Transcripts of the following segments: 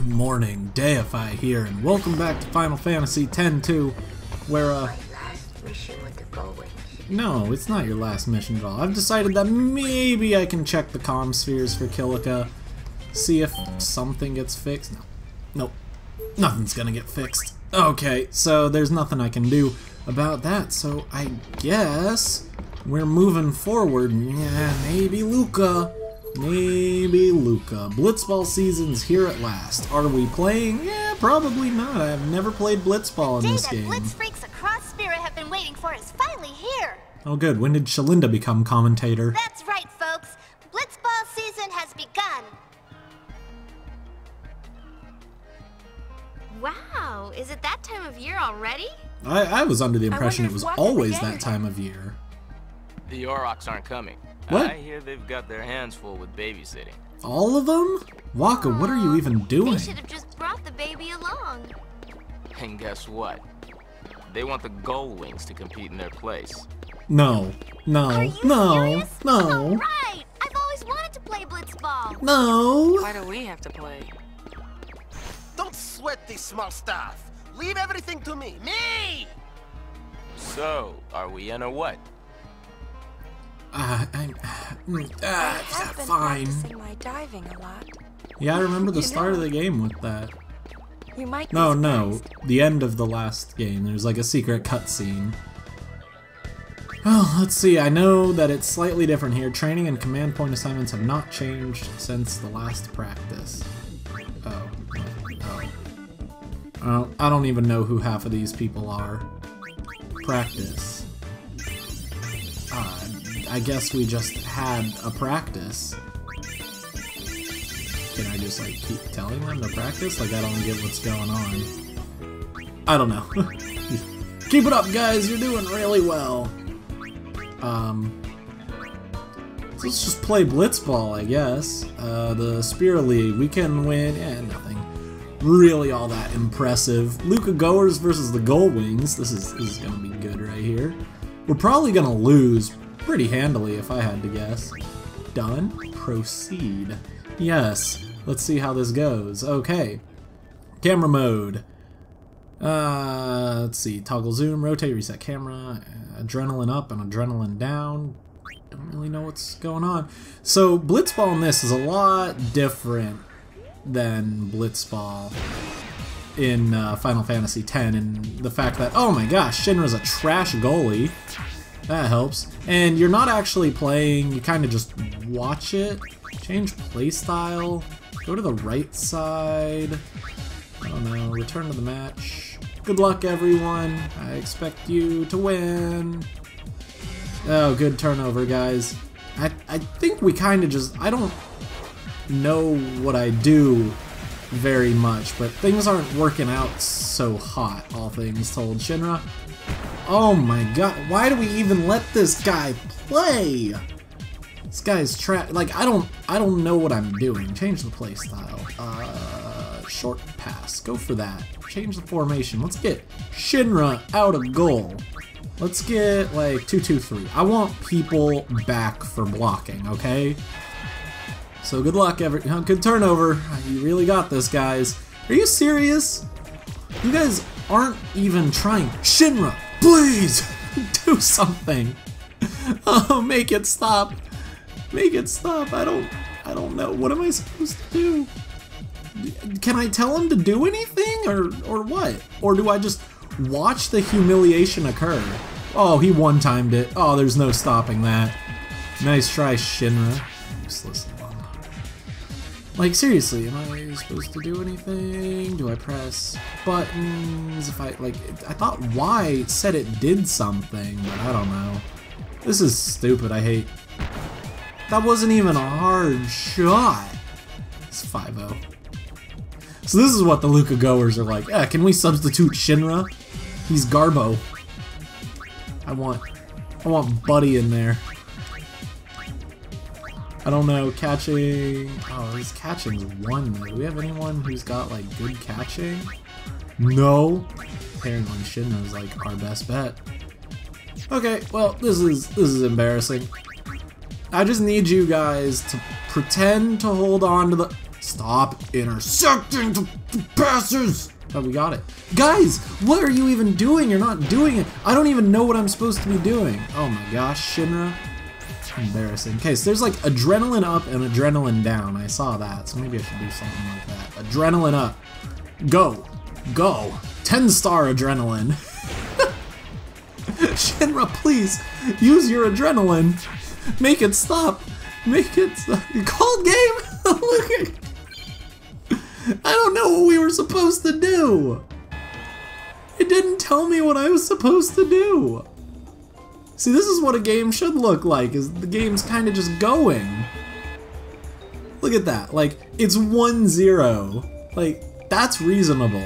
Good morning, Deipfei here, and welcome back to Final Fantasy X-2, where, uh... My last mission with the Gullwings. No, it's not your last mission at all. I've decided that maybe I can check the comm spheres for Kilika, see if something gets fixed. No. Nope. Nothing's gonna get fixed. Okay, so there's nothing I can do about that, so I guess we're moving forward. Yeah, maybe Luca. Maybe Luca. Blitzball season's here at last. Are we playing? Yeah, probably not. I've never played Blitzball in day this game. Blitz freaks across Spira have been waiting for is finally here. Oh good, when did Shalinda become commentator? That's right, folks. Blitzball season has begun. Wow, is it that time of year already? I, I was under the impression it was always that time of year. The Aurochs aren't coming. What? I hear they've got their hands full with babysitting. All of them? Wakka, what are you even doing? They should have just brought the baby along. And guess what? They want the Gold Gullwings to compete in their place. No, no, Are you no, serious? No, right. I've always wanted to play Blitzball. no. Why do we have to play? Don't sweat this small stuff. Leave everything to me. Me! So, are we in or what? Uh, I'm, mm, ah, fine. my diving a lot. Yeah, I remember the You start of the game with that. You might. No, no, the end of the last game. There's like a secret cutscene. Oh, let's see. I know that it's slightly different here. Training and command point assignments have not changed since the last practice. Oh. Oh. Oh, I don't even know who half of these people are. Practice. I guess we just had a practice. Can I just like keep telling them to practice? Like I don't get what's going on. I don't know. keep it up, guys. You're doing really well. Um, so let's just play Blitzball, I guess. Uh, the Spear League, we can win. Yeah, nothing really all that impressive. Luca Goers versus the Gullwings. This is this is gonna be good right here. We're probably gonna lose pretty handily if I had to guess. Done. Proceed. Yes. Let's see how this goes. Okay. Camera mode. Uh, let's see. Toggle zoom, rotate, reset camera, adrenaline up and adrenaline down. Don't really know what's going on. So Blitzball in this is a lot different than Blitzball in uh, Final Fantasy X, and the fact that oh my gosh, Shinra's a trash goalie. That helps. And you're not actually playing, you kind of just watch it. Change playstyle. Go to the right side. I don't know, return to the match. Good luck, everyone. I expect you to win. Oh, good turnover, guys. I, I think we kind of just... I don't know what I do very much, but things aren't working out so hot, all things told. Shinra? Oh my god, why do we even let this guy play? This guy's tra- like I don't I don't know what I'm doing. Change the play style. Uh short pass. Go for that. Change the formation. Let's get Shinra out of goal. Let's get like 2-2-3. I want people back for blocking, okay? So good luck, every good turnover. You really got this, guys. Are you serious? You guys aren't even trying. Shinra, please do something. Oh, make it stop. Make it stop. I don't. I don't know. What am I supposed to do? Can I tell him to do anything, or or what? Or do I just watch the humiliation occur? Oh, he one-timed it. Oh, there's no stopping that. Nice try, Shinra. Useless. Like, seriously, am I supposed to do anything? Do I press buttons? If I, like, I thought Y said it did something, but I don't know. This is stupid, I hate. That wasn't even a hard shot. It's 5-0. So this is what the Luca goers are like. Yeah, can we substitute Shinra? He's Garbo. I want, I want Buddy in there. I don't know, catching... Oh, his catching's one. Do we have anyone who's got, like, good catching? No. Apparently is like, our best bet. Okay, well, this is, this is embarrassing. I just need you guys to pretend to hold on to the... Stop intersecting the, the! Oh, we got it. Guys, what are you even doing? You're not doing it. I don't even know what I'm supposed to be doing. Oh my gosh, Shinra. Embarrassing. Okay, so there's like adrenaline up and adrenaline down. I saw that, so maybe I should do something like that. Adrenaline up. Go. Go. 10 star adrenaline. Shinra, please, use your adrenaline. Make it stop. Make it stop. Cold game? I don't know what we were supposed to do. It didn't tell me what I was supposed to do. See, this is what a game should look like, is the game's kind of just going. Look at that, like, it's 1-0. Like, that's reasonable.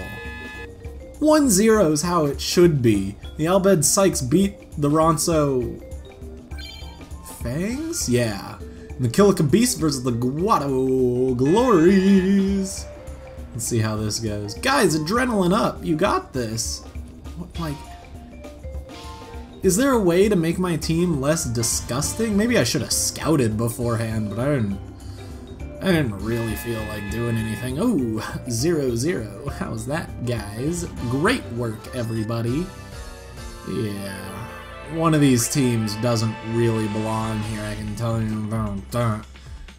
1-0 is how it should be. The Al Bhed Psyches beat the Ronso... Fangs? Yeah. The Kilika Beast versus the Guado Glories. Let's see how this goes. Guys, adrenaline up. You got this. What, like... Is there a way to make my team less disgusting? Maybe I should have scouted beforehand, but I didn't... I didn't really feel like doing anything. Oh, zero zero. How's that, guys? Great work, everybody. Yeah. One of these teams doesn't really belong here, I can tell you. How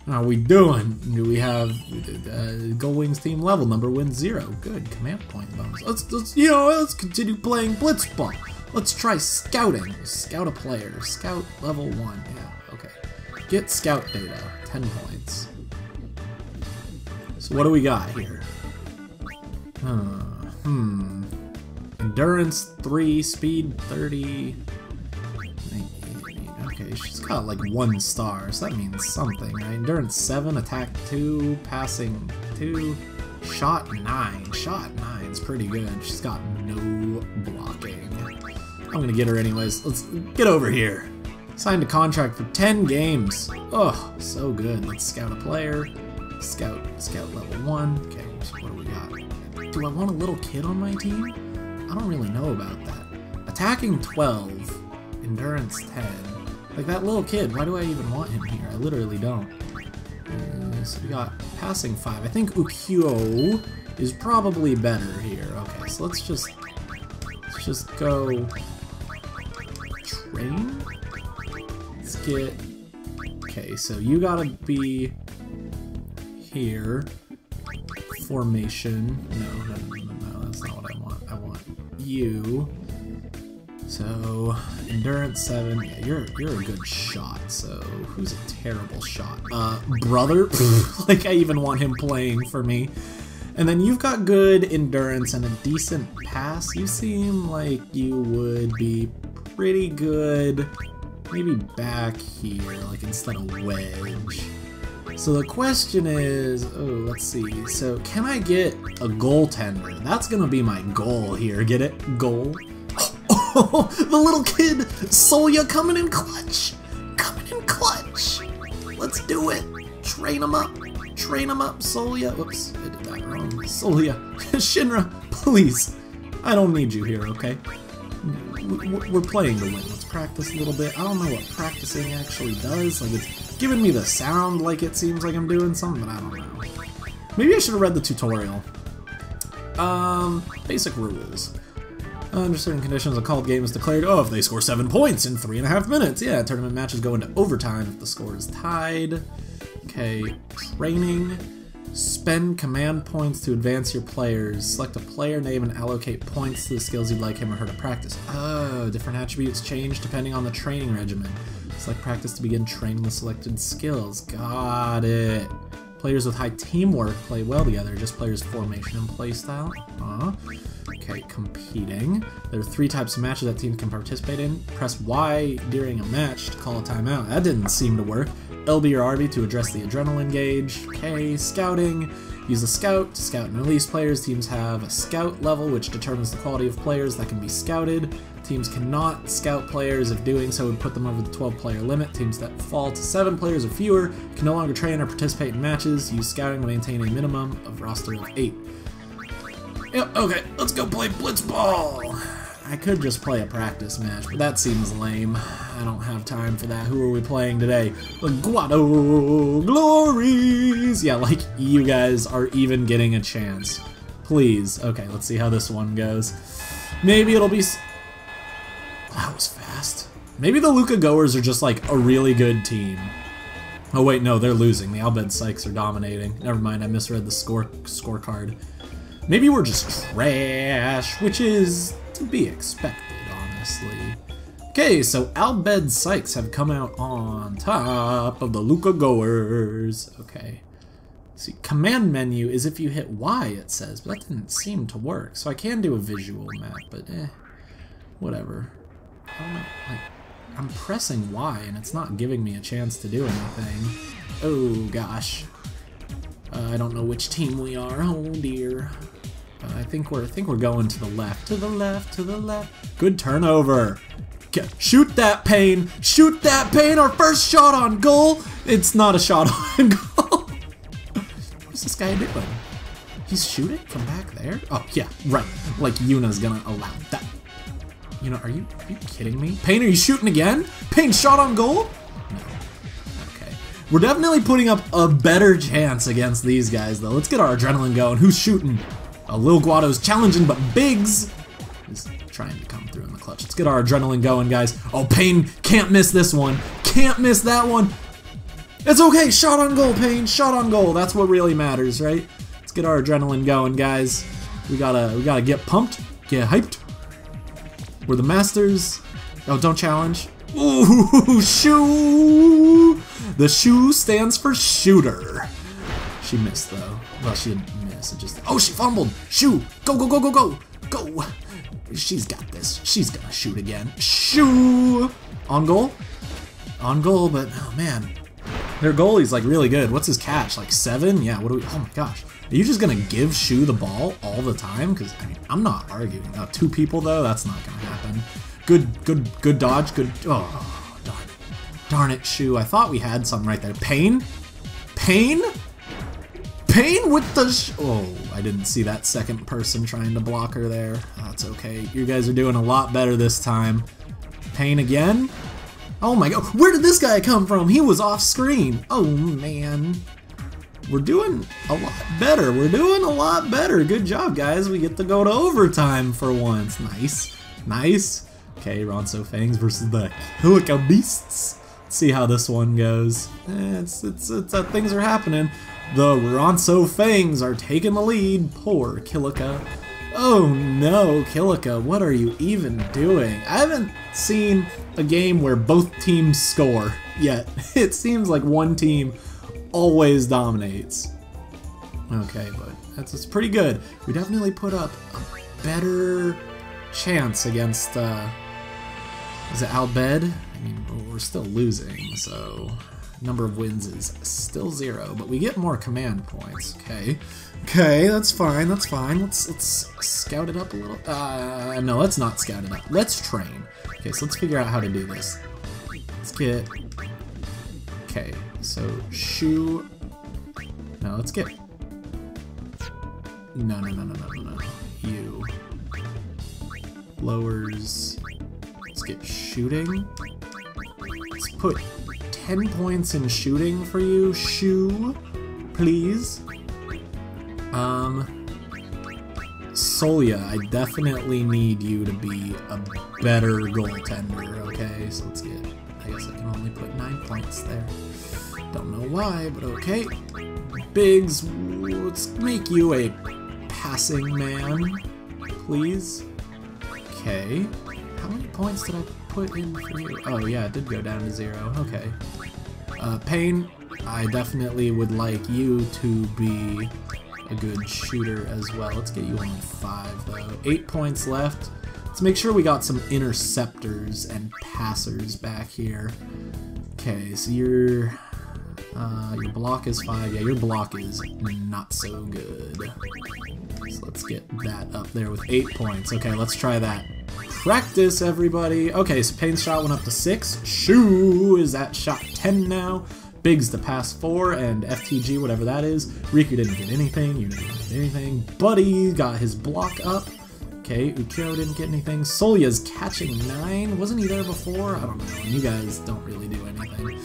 are we doing? Do we have uh, Gold Wings team level number win zero? Good command point bonus. Let's, let's you know let's continue playing Blitzball. Let's try scouting. Scout a player. Scout level one. Yeah. Okay. Get scout data. Ten points. So what do we got here? Huh. Hmm. Endurance three, speed thirty. Okay, she's got like one star, so that means something, right? Endurance 7, attack 2, passing 2, shot 9. Shot nine 9's pretty good. She's got. I'm gonna get her anyways. Let's get over here. Signed a contract for 10 games. Oh, so good. Let's scout a player. Scout, scout level 1. Okay, so what do we got? Do I want a little kid on my team? I don't really know about that. Attacking 12. Endurance 10. Like that little kid, why do I even want him here? I literally don't. Uh, so we got passing 5. I think Ukyo is probably better here. Okay, so let's just let's just go train. Let's get Okay, so you gotta be here. Formation. No, no, no, no, that's not what I want. I want you. So, endurance seven. Yeah, you're you're a good shot. So, who's a terrible shot? Uh, brother. like I even want him playing for me. And then you've got good endurance and a decent pass. You seem like you would be pretty good. Maybe back here, like instead of wedge. So the question is, oh, let's see. So can I get a goaltender? That's gonna be my goal here. Get it? Goal. Oh, the little kid, Soya coming in clutch. Coming in clutch. Let's do it. Train him up. Train him up, Soya. Oops, I did that wrong. Soya. Shinra, please. I don't need you here, okay? We're playing to win. Let's practice a little bit. I don't know what practicing actually does. Like, it's giving me the sound like it seems like I'm doing something, but I don't know. Maybe I should have read the tutorial. Um, basic rules. Under certain conditions, a called game is declared, oh, if they score 7 points in 3.5 minutes. Yeah, tournament matches go into overtime if the score is tied. Okay, training. Spend command points to advance your players. Select a player name and allocate points to the skills you'd like him or her to practice. Oh, different attributes change depending on the training regimen. Select practice to begin training the selected skills. Got it. Players with high teamwork play well together, just players' formation and playstyle. Uh -huh. Okay, competing. There are three types of matches that teams can participate in. Press Y during a match to call a timeout. That didn't seem to work. LB or RB to address the adrenaline gauge. K, scouting. Use a scout to scout and release players. Teams have a scout level, which determines the quality of players that can be scouted. Teams cannot scout players if doing so would put them over the 12 player limit. Teams that fall to 7 players or fewer can no longer train or participate in matches. Use scouting to maintain a minimum of roster of 8. Yep, okay, let's go play Blitzball! I could just play a practice match, but that seems lame. I don't have time for that. Who are we playing today? The Guado Glories! Yeah, like you guys are even getting a chance. Please. Okay, let's see how this one goes. Maybe it'll be... That was fast. Maybe the Luca Goers are just like a really good team. Oh wait, no, they're losing. The Al Bhed Psyches are dominating. Never mind, I misread the score scorecard. Maybe we're just trash, which is to be expected, honestly. Okay, so Al Bhed Psyches have come out on top of the Luca Goers. Okay. See, command menu is if you hit Y, it says, but that didn't seem to work. So I can do a visual map, but eh, whatever. I don't know, like, I'm pressing Y and it's not giving me a chance to do anything. Oh gosh. Uh, I don't know which team we are. Oh dear. I think we're I think we're going to the left. To the left. To the left. Good turnover. Get, shoot that Paine. Shoot that Paine. Our first shot on goal. It's not a shot on goal. What's this guy doing? He's shooting from back there? Oh yeah, right. Like Yuna's gonna allow that. You know, are you are you kidding me? Paine, are you shooting again? Paine shot on goal? No. Okay. We're definitely putting up a better chance against these guys, though. Let's get our adrenaline going. Who's shooting? Uh, Lil Guado's challenging, but Biggs is trying to come through in the clutch. Let's get our adrenaline going, guys. Oh, Paine can't miss this one. Can't miss that one. It's okay. Shot on goal, Paine. Shot on goal. That's what really matters, right? Let's get our adrenaline going, guys. We gotta, we gotta get pumped, get hyped. We're the masters. Oh, don't challenge. Ooh, shoe. The shoe stands for shooter. She missed though. Well, she didn't miss. It just. Oh, she fumbled. Shoe. Go, go, go, go, go, go. She's got this. She's gonna shoot again. Shoe. On goal. On goal, but oh man, their goalie's like really good. What's his catch? Like seven? Yeah. What do we? Oh my gosh. Are you just gonna give Shu the ball all the time? Because I mean, I'm not arguing. Uh, two people though, that's not gonna happen. Good, good, good dodge. Good. Oh, darn it, darn it, Shu. I thought we had something right there. Paine, Paine, Paine with the. Sh oh, I didn't see that second person trying to block her there. That's okay. You guys are doing a lot better this time. Paine again. Oh my god, where did this guy come from? He was off screen. Oh man we're doing a lot better. We're doing a lot better. Good job, guys. We get to go to overtime for once. Nice. Nice. Okay, Ronso Fangs versus the Kilika Beasts. Let's see how this one goes. Eh, it's, it's, it's, uh, things are happening. The Ronso Fangs are taking the lead. Poor Kilika. Oh no, Kilika, what are you even doing? I haven't seen a game where both teams score yet. It seems like one team always dominates. Okay, but that's, that's pretty good. We definitely put up a better chance against, uh, is it Al Bhed? I mean, we're still losing, so number of wins is still zero, but we get more command points. Okay, okay, that's fine, that's fine. Let's let's scout it up a little. Uh, no, let's not scout it up. Let's train. Okay, so let's figure out how to do this. Let's get. Okay, so Shu. No, let's get. No, no, no, no, no, no, no. You. Lowers. Let's get shooting. Let's put 10 points in shooting for you, Shu, please. Um, Solia, I definitely need you to be a better goaltender, okay? So let's get, I guess I can only put 9 points there. Don't know why, but okay. Biggs, let's make you a passing man, please. Okay. How many points did I put in? Oh yeah, it did go down to zero. Okay. Uh, Paine, I definitely would like you to be a good shooter as well. Let's get you on five though. Eight points left. Let's make sure we got some interceptors and passers back here. Okay, so you're uh, your block is 5. Yeah, your block is not so good. So let's get that up there with 8 points. Okay, let's try that. Practice, everybody! Okay, so Paine's shot went up to 6. Shu is at shot 10 now. Biggs the pass 4, and FTG, whatever that is. Rikku didn't get anything, you didn't get anything. Buddy got his block up. Okay, Ukyo didn't get anything. Solya's catching 9. Wasn't he there before? I don't know. You guys don't really do anything.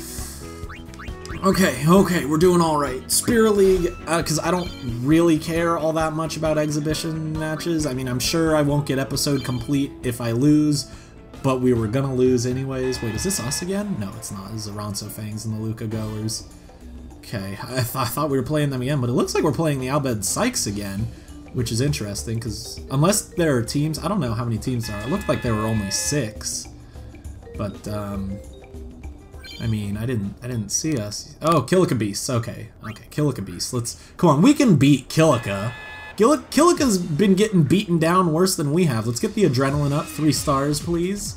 Okay, okay, we're doing alright. Spirit League, because I don't really care all that much about exhibition matches. I mean, I'm sure I won't get episode complete if I lose, but we were gonna lose anyways. Wait, is this us again? No, it's not. This is the Ronso Fangs and the Luca Goers. Okay, I, th I thought we were playing them again, but it looks like we're playing the Al Bhed Psyches again, which is interesting, because unless there are teams, I don't know how many teams there are. It looked like there were only six, but, um, I mean, I didn't, I didn't see us. Oh, Kilika Beasts. Okay, okay, Kilika Beasts. Let's come on. We can beat Kilika. Kill Kilika's been getting beaten down worse than we have. Let's get the adrenaline up. Three stars, please.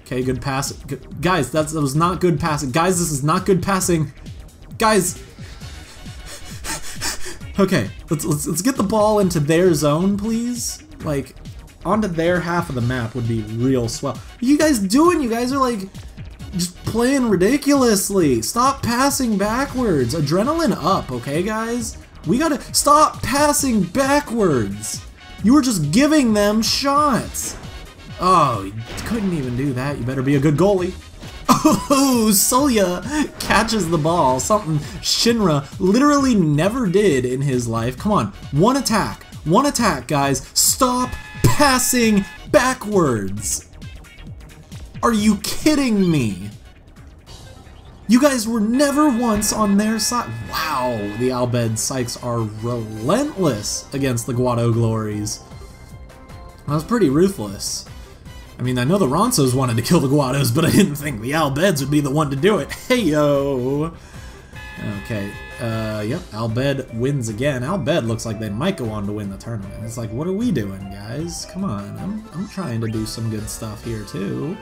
Okay, good pass. Good. Guys, that was not good passing. Guys, this is not good passing. Guys. okay, let's, let's let's get the ball into their zone, please. Like, onto their half of the map would be real swell. What are you guys doing? You guys are like just playing ridiculously. Stop passing backwards. Adrenaline up, okay, guys? We gotta stop passing backwards. You were just giving them shots. Oh, you couldn't even do that. You better be a good goalie. Oh, Solya catches the ball. Something Shinra literally never did in his life. Come on, one attack. One attack, guys. Stop passing backwards. Are you kidding me? You guys were never once on their side. Wow, the Al Bhed Psyches are relentless against the Guado Glories. That was pretty ruthless. I mean, I know the Ronsos wanted to kill the Guados, but I didn't think the Al Bheds would be the one to do it. Hey yo. Okay, uh, yep, Al Bhed wins again. Al Bhed looks like they might go on to win the tournament. It's like, what are we doing, guys? Come on, I'm, I'm trying to do some good stuff here too.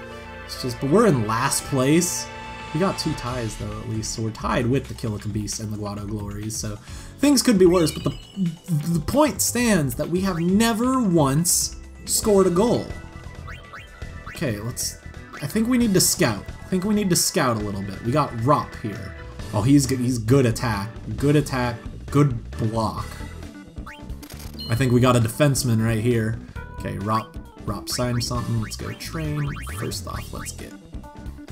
It's just, but we're in last place. We got two ties though, at least, so we're tied with the Kilika Beasts and the Guado Glories. So things could be worse, but the the point stands that we have never once scored a goal. Okay, let's. I think we need to scout. I think we need to scout a little bit. We got Rop here. Oh, he's good. He's good attack. Good attack. Good block. I think we got a defenseman right here. Okay, Rop. Rop signed something. Let's go train. First off, let's get.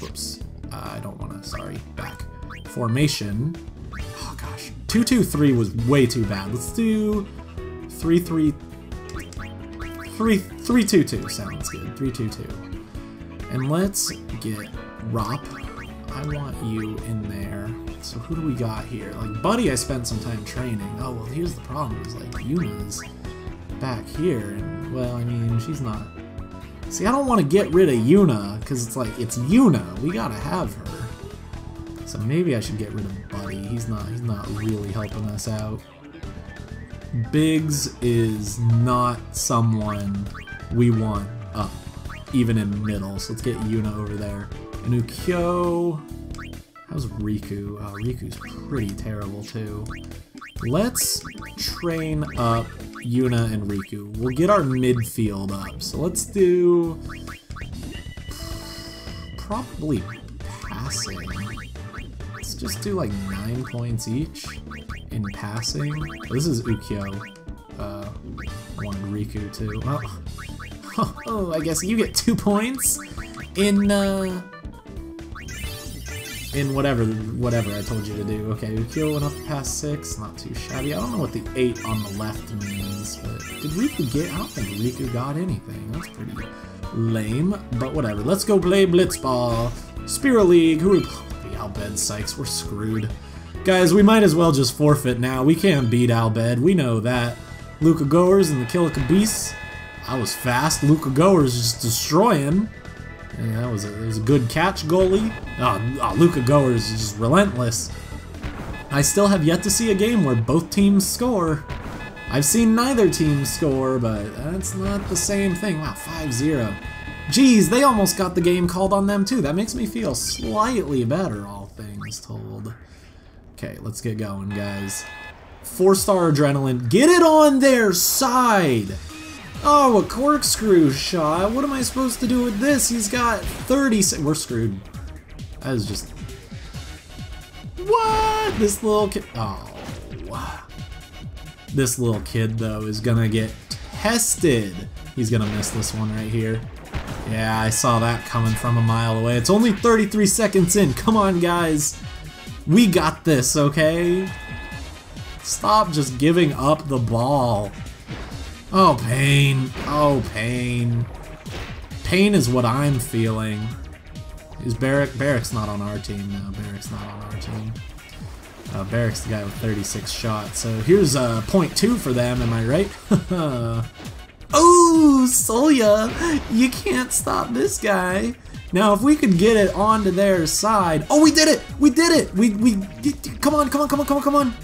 Whoops. Uh, I don't want to. Sorry. Back. Formation. Oh gosh. Two two three was way too bad. Let's do 3-3... 3-2-2 sounds good. Three two two. And let's get Rop. I want you in there. So who do we got here? Like Buddy, I spent some time training. Oh well, here's the problem. Is like Yuna's back here, and well, I mean, she's not. See, I don't want to get rid of Yuna because it's like it's Yuna. We gotta have her. So maybe I should get rid of Buddy. He's not. He's not really helping us out. Biggs is not someone we want up, even in middle. So let's get Yuna over there. And Ukyo. How's Rikku? Oh, Rikku's pretty terrible too. Let's train up Yuna and Rikku. We'll get our midfield up. So let's do probably passing. Let's just do like nine points each in passing. This is Ukyo. Uh, wanted Rikku too. Oh, oh, I guess you get two points in uh, in whatever whatever I told you to do. Okay, Ukyo went up past six, not too shabby. I don't know what the eight on the left means, but did Rikku get? I don't think Rikku got anything. That's pretty lame, but whatever. Let's go play Blitzball. Spirit League, who the Al Bhed Psyches? We're screwed. Guys, we might as well just forfeit now. We can't beat Albed, we know that. Luca Goers and the Kilika Beasts. I was fast. Luca Goers just destroying. Yeah, that was a, was a good catch, goalie. Ah, ah, oh, oh, Luca Goers is just relentless. I still have yet to see a game where both teams score. I've seen neither team score, but that's not the same thing. Wow, 5-0. Geez, they almost got the game called on them too. That makes me feel slightly better, all things told. Okay, let's get going, guys. Four-star adrenaline. Get it on their side! Oh, a corkscrew shot. What am I supposed to do with this? He's got 30 We're screwed. That is just... What? This little kid... Oh. This little kid, though, is gonna get tested. He's gonna miss this one right here. Yeah, I saw that coming from a mile away. It's only 33 seconds in. Come on, guys. We got this, okay? Stop just giving up the ball. Oh, pain. Oh, pain. Pain is what I'm feeling. Is Barrack? Barrack's not on our team now. Barrack's not on our team. Uh, the guy with 36 shots. So here's uh, point two for them, am I right? oh, Solya! You can't stop this guy. Now, if we could get it onto their side. Oh, we did it! We did it! We, we, come on, come on, come on, come on, come on.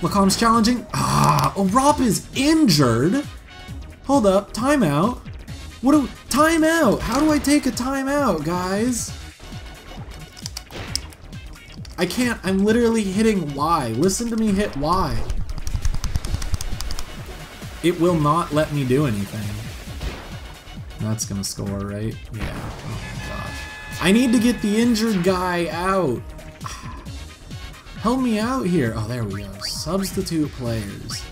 Lacombe's challenging. Ah, oh, Rop is injured. Hold up, timeout. What do, timeout? How do I take a timeout, guys? I can't, I'm literally hitting Y. Listen to me hit Y. It will not let me do anything. That's gonna score, right? Yeah. Oh my gosh. I need to get the injured guy out. Help me out here. Oh, there we go. Substitute players.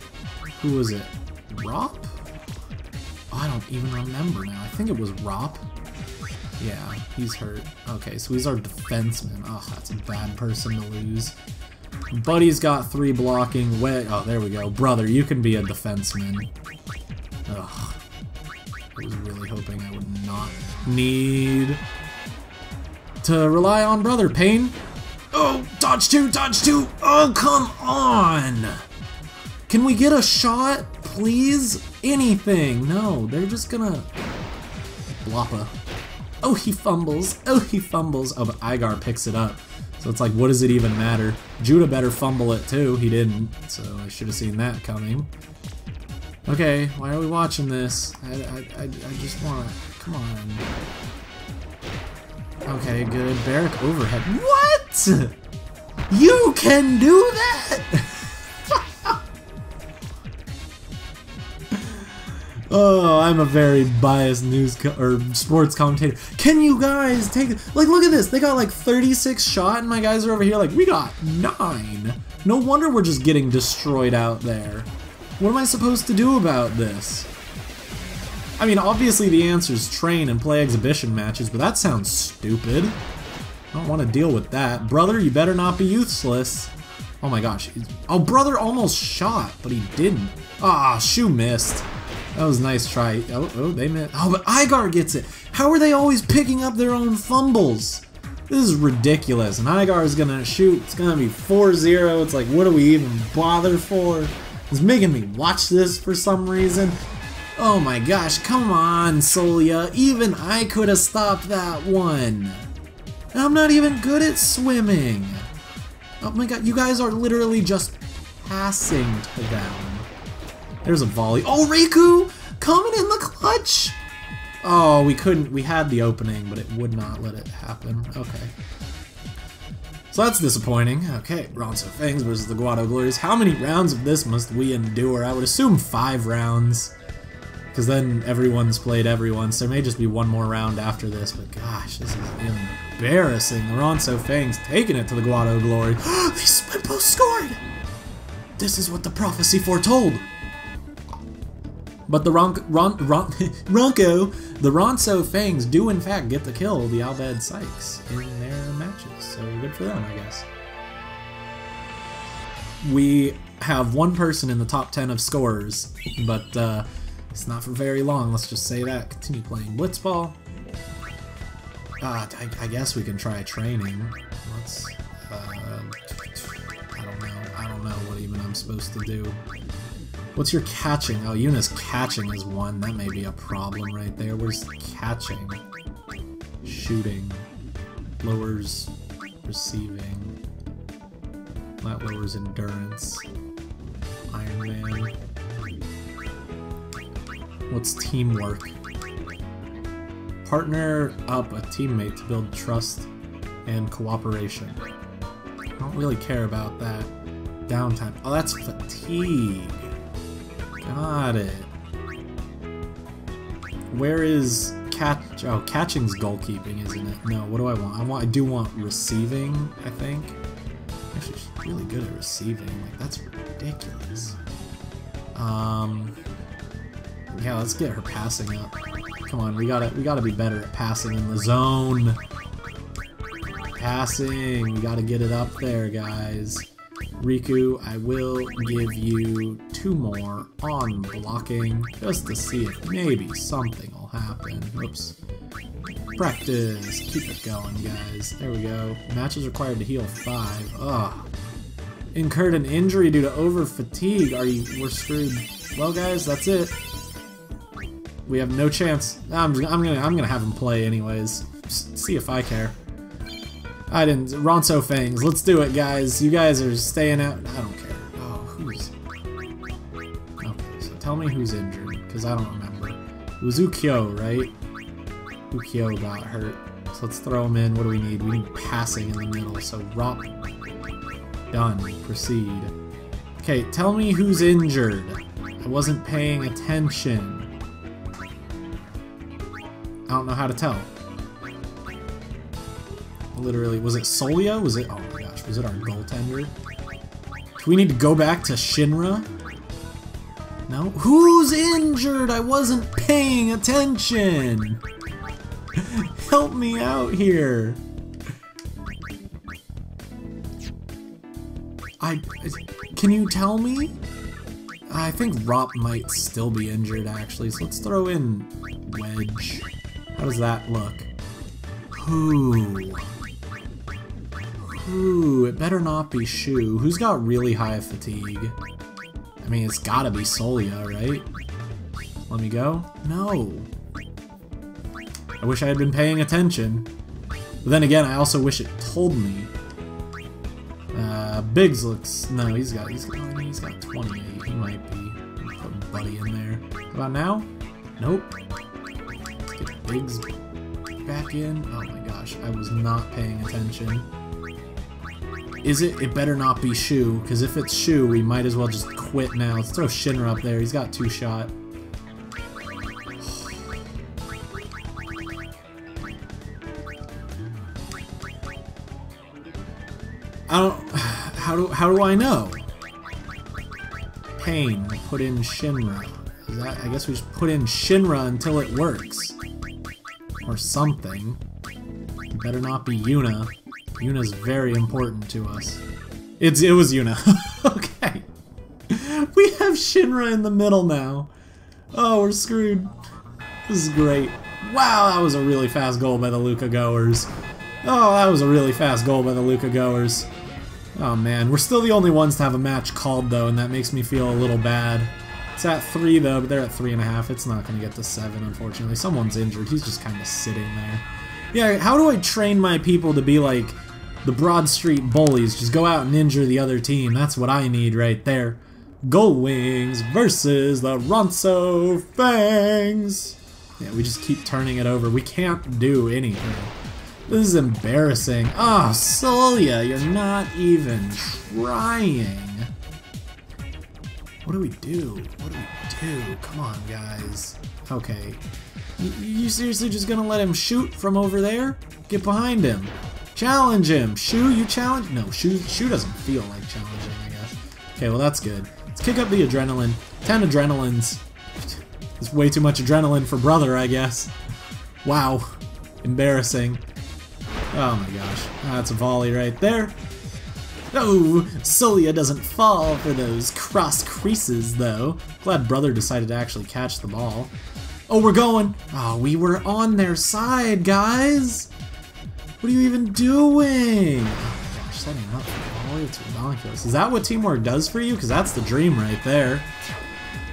Who was it? Rop? I don't even remember now. I think it was Rop. Yeah, he's hurt. Okay, so he's our defenseman. Oh, that's a bad person to lose. Buddy's got three blocking. Wet. Oh, there we go. Brother, you can be a defenseman. Ugh. I was really hoping I would not need to rely on Brother. Pain. Oh, dodge two, dodge two. Oh, come on. Can we get a shot, please? Anything. No, they're just gonna... Bloppa. Oh, he fumbles. Oh, he fumbles. Oh, but Igar picks it up. So it's like, what does it even matter? Judah better fumble it too. He didn't, so I should have seen that coming. Okay, why are we watching this? I, I, I, I just want to... Come on. Okay, good. Barrack overhead. What? You can do that? Oh, I'm a very biased news or sports commentator. Can you guys take like look at this? They got like 36 shot, and my guys are over here like we got nine. No wonder we're just getting destroyed out there. What am I supposed to do about this? I mean, obviously the answer is train and play exhibition matches, but that sounds stupid. I don't want to deal with that. Brother, you better not be useless. Oh my gosh. Oh, brother almost shot, but he didn't. Ah, Shu missed. That was nice try. Oh, oh, they missed. Oh, but Igar gets it. How are they always picking up their own fumbles? This is ridiculous. And Igar is going to shoot. It's going to be 4-0. It's like, what do we even bother for? It's making me watch this for some reason. Oh my gosh, come on, Solia. Even I could have stopped that one. I'm not even good at swimming. Oh my god, you guys are literally just passing to them. There's a volley. Oh, Rikku! Coming in the clutch! Oh, we couldn't. We had the opening, but it would not let it happen. Okay. So that's disappointing. Okay, Ronso Fangs versus the Guado Glories. How many rounds of this must we endure? I would assume five rounds. Because then everyone's played everyone, so there may just be one more round after this, but gosh, this is embarrassing. Ronso Fangs taking it to the Guado Glory. These both scored! This is what the prophecy foretold! But the Ron, Ron, Ron, Ronco, the Ronso Fangs do in fact get to kill the Al Psyches, in their matches, so good for them, I guess. We have one person in the top 10 of scorers, but uh, it's not for very long, let's just say that. Continue playing Blitzball. Uh, I, I guess we can try training. Let's, uh, I don't know, I don't know what even I'm supposed to do. What's your catching? Oh, Yuna's catching is one. That may be a problem right there. Where's catching? Shooting. Lowers receiving. That lowers endurance. Iron Man. What's teamwork? Partner up a teammate to build trust and cooperation. I don't really care about that. Downtime. Oh, that's fatigue. Got it. Where is catch? Oh, catching's goalkeeping, isn't it? No. What do I want? I want. I do want receiving. I think. Actually, she's really good at receiving. Like that's ridiculous. Um. Yeah, let's get her passing up. Come on, we gotta we gotta be better at passing in the zone. Passing, we gotta get it up there, guys. Rikku, I will give you two more on blocking, just to see if maybe something will happen. Oops. Practice. Keep it going, guys. There we go. Matches required to heal five. Ugh. Incurred an injury due to over fatigue. Are you? We're screwed. Well, guys, that's it. We have no chance. I'm, I'm gonna I'm gonna have him play anyways. See if I care. I didn't. Ronso Fangs. Let's do it, guys. You guys are staying out. I don't care. Oh, who's? Okay, so tell me who's injured, because I don't remember. It was Ukyo, right? Ukyo got hurt. So let's throw him in. What do we need? We need passing in the middle. So Rop. Done. Proceed. Okay, tell me who's injured. I wasn't paying attention. I don't know how to tell. Literally, was it Solia? Was it? Oh my gosh, was it our goaltender? Do we need to go back to Shinra? No? Who's injured? I wasn't paying attention! Help me out here! I... Can you tell me? I think Rop might still be injured, actually, so let's throw in Wedge. How does that look? Who? Ooh, it better not be Shu. Who's got really high fatigue? I mean, it's gotta be Solia, right? Let me go? No. I wish I had been paying attention. But then again, I also wish it told me. Uh, Biggs looks... No, he's got... He's got, he's got 28. He might be. Put Buddy in there. How about now? Nope. Let's get Biggs back in. Oh my gosh, I was not paying attention. Is it? It better not be Shu, because if it's Shu, we might as well just quit now. Let's throw Shinra up there. He's got two shot. I don't. How do how do I know? Pain. Put in Shinra. That? I guess we just put in Shinra until it works, or something. It better not be Yuna. Yuna's very important to us. It's it was Yuna. okay. We have Shinra in the middle now. Oh, we're screwed. This is great. Wow, that was a really fast goal by the Luca goers. Oh, that was a really fast goal by the Luca goers. Oh man, we're still the only ones to have a match called though, and that makes me feel a little bad. It's at three though, but they're at three and a half. It's not gonna get to seven, unfortunately. Someone's injured. He's just kind of sitting there. Yeah, how do I train my people to be like the Broad Street Bullies? Just go out and injure the other team. That's what I need right there. Gold Wings versus the Ronso Fangs. Yeah, we just keep turning it over. We can't do anything. This is embarrassing. Ah, oh, Solia, you're not even trying. What do we do? What do we do? Come on, guys. Okay. You seriously just gonna let him shoot from over there? Get behind him. Challenge him. Shu, you challenge? No, Shu, Shu doesn't feel like challenging, I guess. Okay, well that's good. Let's kick up the adrenaline. 10 adrenalines. It's way too much adrenaline for brother, I guess. Wow. Embarrassing. Oh my gosh. That's a volley right there. Oh, Solia doesn't fall for those cross creases, though. Glad brother decided to actually catch the ball. Oh, we're going! Oh, we were on their side, guys! What are you even doing? Gosh, setting up all the way to. Is that what teamwork does for you? Because that's the dream right there.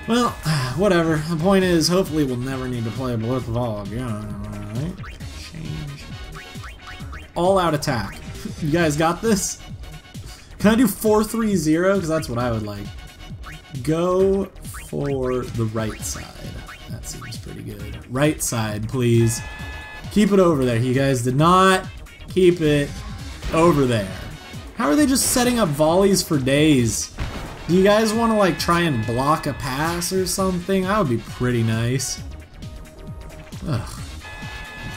Well, whatever. The point is, hopefully we'll never need to play Blitzball again, right? Change. All out attack. You guys got this? Can I do 4-3-0? Because that's what I would like. Go for the right side. That seems pretty good. Right side, please. Keep it over there. You guys did not keep it over there. How are they just setting up volleys for days? Do you guys want to like try and block a pass or something? That would be pretty nice. Ugh.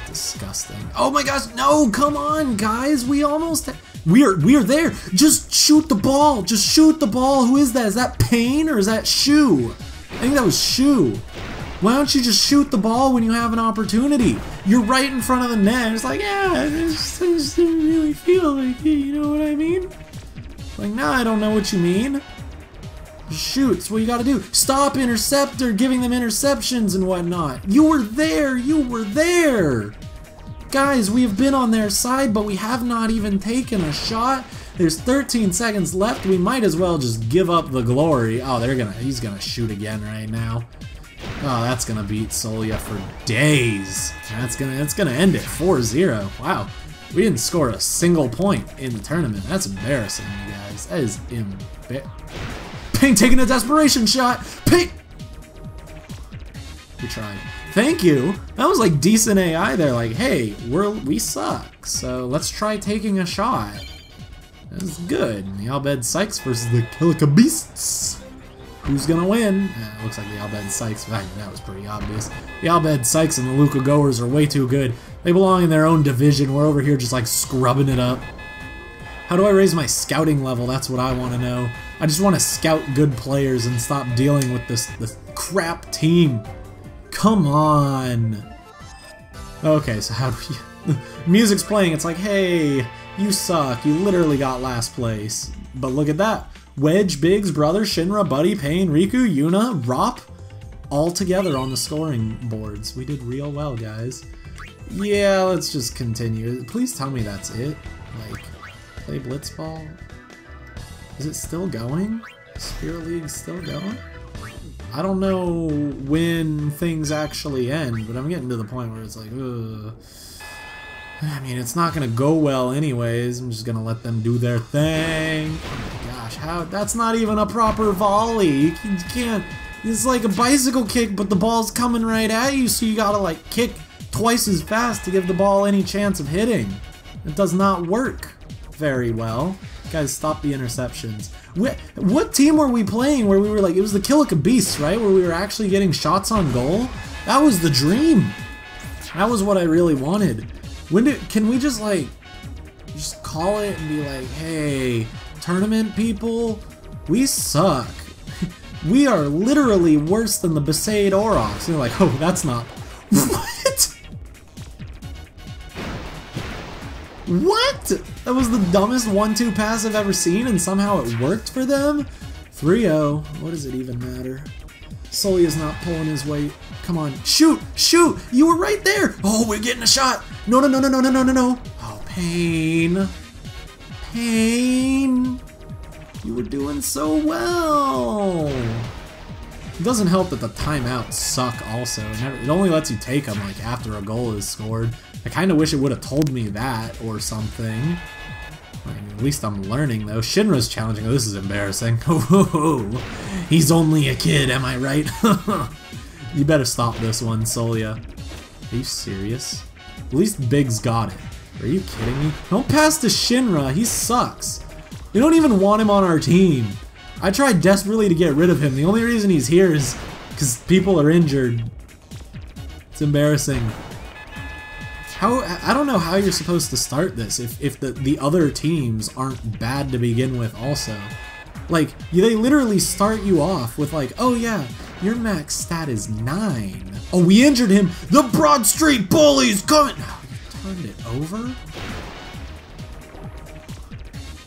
Disgusting. Oh my gosh, no, come on, guys. We almost... We're we're there. Just shoot the ball. Just shoot the ball. Who is that? Is that Paine or is that Shu? I think that was Shu. Why don't you just shoot the ball when you have an opportunity? You're right in front of the net. It's like, yeah, I just, I just didn't really feel like it. You know what I mean? Like, nah, I don't know what you mean. Shoot, it's what you gotta do. Stop interceptor, giving them interceptions and whatnot. You were there, you were there. Guys, we have been on their side, but we have not even taken a shot. There's 13 seconds left. We might as well just give up the glory. Oh, they're gonna, he's gonna shoot again right now. Oh, that's gonna beat Solia for days. That's gonna, that's gonna end it 4-0. Wow. We didn't score a single point in the tournament. That's embarrassing, you guys. That is embarrassing. Paine taking a desperation shot. Paine. We tried. Thank you. That was like decent AI there. Like, hey, we're we suck, so let's try taking a shot. That's good. The Al Bhed Psyches versus the Kilika Beasts. Who's gonna win? Looks like the Al Bhed Psyches. That was pretty obvious. The Al Bhed Psyches and the Luca Goers are way too good. They belong in their own division. We're over here just like scrubbing it up. How do I raise my scouting level? That's what I want to know. I just want to scout good players and stop dealing with this, this crap team. Come on. Okay, so how do we... Music's playing, it's like, hey, you suck, you literally got last place. But look at that. Wedge, Biggs, Brother, Shinra, Buddy, Paine, Rikku, Yuna, Rop, all together on the scoring boards. We did real well, guys. Yeah, let's just continue. Please tell me that's it. Like, play Blitzball? Is it still going? Spirit League's still going? I don't know when things actually end, but I'm getting to the point where it's like, ugh. I mean, it's not gonna go well anyways. I'm just gonna let them do their thing. How? That's not even a proper volley. You can't. It's like a bicycle kick, but the ball's coming right at you, so you gotta like kick twice as fast to give the ball any chance of hitting. It does not work very well. Guys, stop the interceptions. What, what team were we playing where we were like, it was the Kilika Beasts, right? Where we were actually getting shots on goal? That was the dream. That was what I really wanted. When did, can we just like, just call it and be like, hey, tournament people, we suck. we are literally worse than the Besaid Aurochs. And they're like, oh, that's not. What? What? That was the dumbest 1-2 pass I've ever seen, and somehow it worked for them? 3-0. What does it even matter? Sully is not pulling his weight. Come on. Shoot! Shoot! You were right there! Oh, we're getting a shot! No, no, no, no, no, no, no, no, no! Oh, Paine! Paine! You were doing so well! It doesn't help that the timeouts suck also. It only lets you take them like after a goal is scored. I kind of wish it would have told me that or something. I mean, at least I'm learning though. Shinra's challenging. Oh, this is embarrassing. He's only a kid, am I right? you better stop this one, Solia. Are you serious? At least Biggs got it. Are you kidding me? Don't pass to Shinra. He sucks. We don't even want him on our team. I tried desperately to get rid of him. The only reason he's here is because people are injured. It's embarrassing. How I don't know how you're supposed to start this if, if the, the other teams aren't bad to begin with also. Like, they literally start you off with like, oh yeah, your max stat is 9. Oh, we injured him! The Broad Street Bullies coming! Turned it over?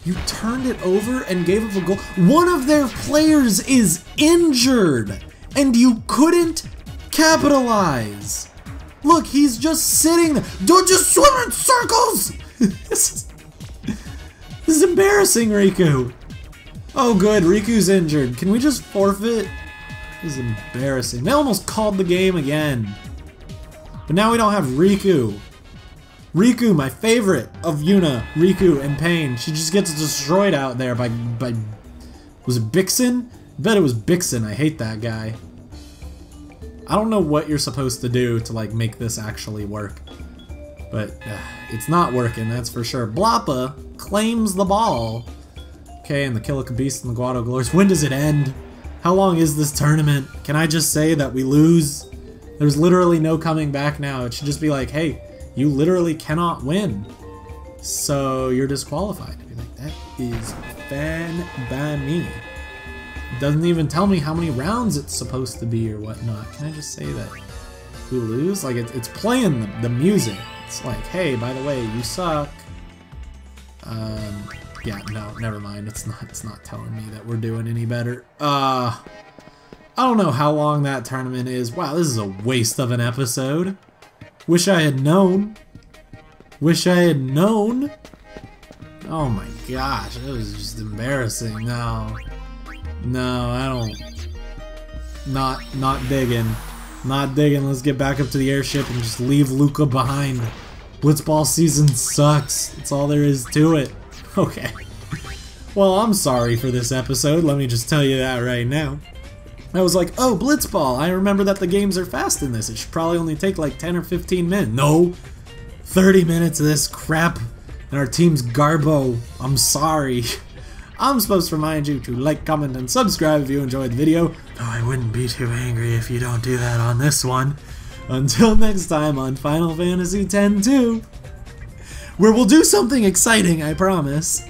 You turned it over and gave up a goal. One of their players is injured, and you couldn't capitalize. Look, he's just sitting there. Don't just swim in circles! this, is, this is embarrassing, Rikku. Oh good, Rikku's injured. Can we just forfeit? This is embarrassing. They almost called the game again. But now we don't have Rikku. Rikku, my favorite of Yuna, Rikku, and Paine. She just gets destroyed out there by... by was it Bickson? I bet it was Bickson. I hate that guy. I don't know what you're supposed to do to like make this actually work. But uh, it's not working, that's for sure. Blappa claims the ball. Okay, and the Kilika Beast and the Guado Glories. When does it end? How long is this tournament? Can I just say that we lose? There's literally no coming back now. It should just be like, hey, you literally cannot win. So you're disqualified. Like, that is fan by me. Doesn't even tell me how many rounds it's supposed to be or whatnot. Can I just say that we lose? Like, it, it's playing the, the music. It's like, hey, by the way, you suck. Um, yeah, no, never mind. It's not. It's not telling me that we're doing any better. Uh, I don't know how long that tournament is. Wow, this is a waste of an episode. Wish I had known. Wish I had known. Oh my gosh, it was just embarrassing. No, no, I don't. Not, not digging. Not digging. Let's get back up to the airship and just leave Luca behind. Blitzball season sucks. That's all there is to it. Okay. Well, I'm sorry for this episode. Let me just tell you that right now. I was like, oh, Blitzball. I remember that the games are fast in this. It should probably only take like 10 or 15 minutes. No. 30 minutes of this crap. And our team's Garbo. I'm sorry. I'm supposed to remind you to like, comment, and subscribe if you enjoyed the video. Though I wouldn't be too angry if you don't do that on this one. Until next time on Final Fantasy X-2 where we'll do something exciting, I promise.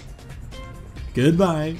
Goodbye.